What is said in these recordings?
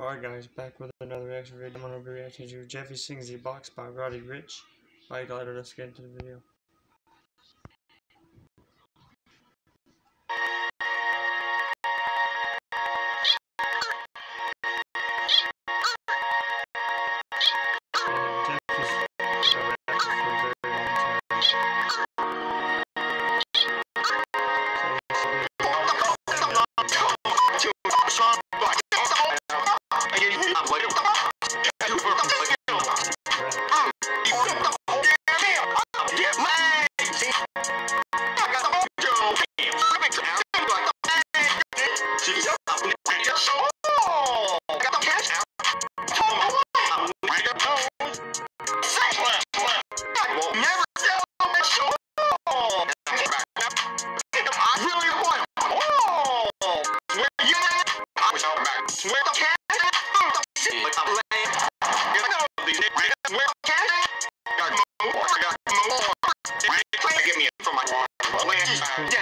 Alright guys, back with another reaction video. I'm going to be reacting to Jeffy Sings the Box by Roddy Ricch. Alright guys, let's get into the video. Yeah.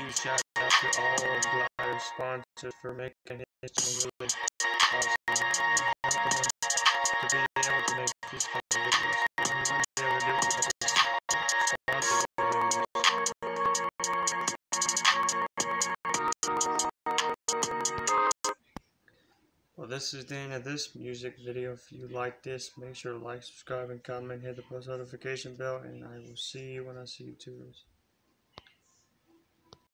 Huge shout out to all Glider sponsors for making this really awesome. to be able to make these kind of videos. Well, this is the end of this music video. If you like this, make sure to like, subscribe, and comment. Hit the post notification bell, and I will see you when I see you, tubers.